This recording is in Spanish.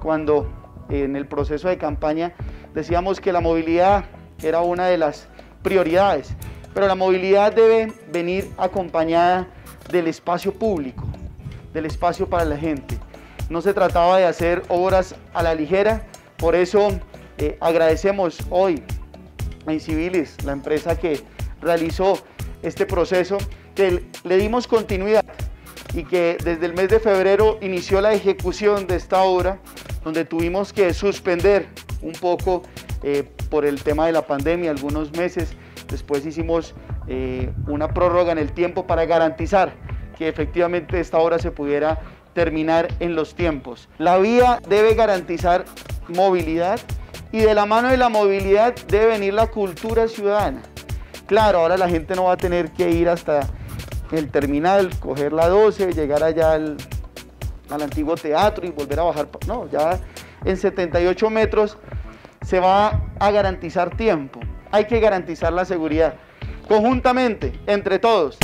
cuando en el proceso de campaña decíamos que la movilidad era una de las prioridades, pero la movilidad debe venir acompañada del espacio público, del espacio para la gente. No se trataba de hacer obras a la ligera, por eso eh, agradecemos hoy a Incivilis, la empresa que realizó este proceso, que le dimos continuidad y que desde el mes de febrero inició la ejecución de esta obra, donde tuvimos que suspender un poco eh, por el tema de la pandemia algunos meses. Después hicimos eh, una prórroga en el tiempo para garantizar que efectivamente esta obra se pudiera terminar en los tiempos. La vía debe garantizar movilidad y de la mano de la movilidad debe venir la cultura ciudadana. Claro, ahora la gente no va a tener que ir hasta el terminal, coger la 12, llegar allá al, al antiguo teatro y volver a bajar. No, ya en 78 metros se va a garantizar tiempo. Hay que garantizar la seguridad. Conjuntamente, entre todos.